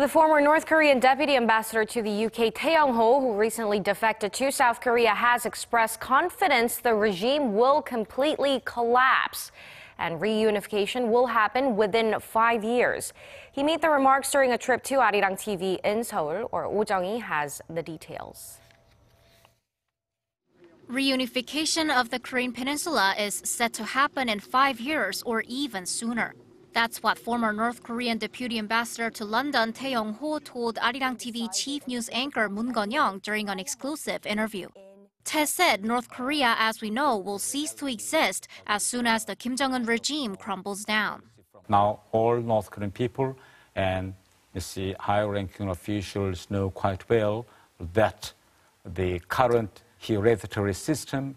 The former North Korean deputy ambassador to the UK, Thae Yong-ho, who recently defected to South Korea, has expressed confidence the regime will completely collapse and reunification will happen within five years. He made the remarks during a trip to Arirang TV in Seoul, or Oh Jung-hee has the details. Reunification of the Korean Peninsula is set to happen in five years or even sooner. That's what former North Korean Deputy Ambassador to London Thae Yong-ho told Arirang TV chief news anchor Moon Conn-young during an exclusive interview. Thae said North Korea, as we know, will cease to exist as soon as the Kim Jong-un regime crumbles down. Now all North Korean people and you see high-ranking officials know quite well that the current hereditary system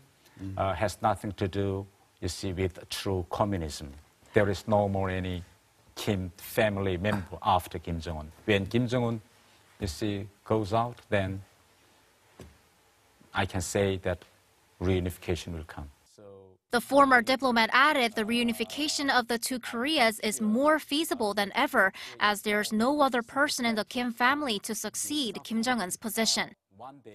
uh, has nothing to do, you see, with true communism. There is no more any Kim family member after Kim Jong-un. When Kim Jong-un, you see, goes out, then I can say that reunification will come. The former diplomat added the reunification of the two Koreas is more feasible than ever, as there's no other person in the Kim family to succeed Kim Jong un's position.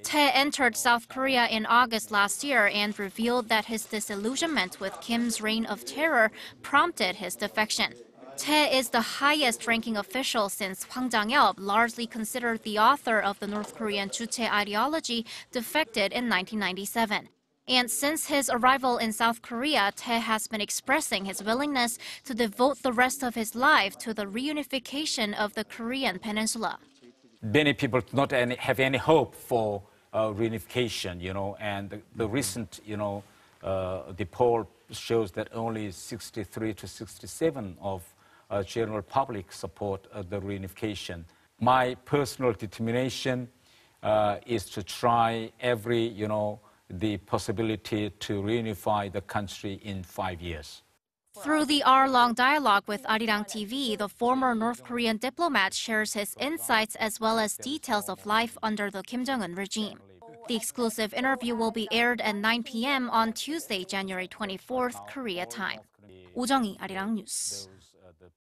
Thae entered South Korea in August last year and revealed that his disillusionment with Kim's reign of terror prompted his defection. Thae is the highest ranking official since Hwang Jang-yeop, largely considered the author of the North Korean Juche ideology, defected in 1997. And since his arrival in South Korea, Thae has been expressing his willingness to devote the rest of his life to the reunification of the Korean peninsula. Many people do not any, have any hope for uh, reunification, you know, and the, the recent, you know, uh, the poll shows that only 63 to 67 of uh, general public support uh, the reunification. My personal determination uh, is to try every, you know, the possibility to reunify the country in five years. Through the hour long dialogue with Arirang TV, the former North Korean diplomat shares his insights as well as details of life under the Kim Jong un regime. The exclusive interview will be aired at 9 p.m. on Tuesday, January 24th, Korea time. Woo Jung-hee, Arirang News.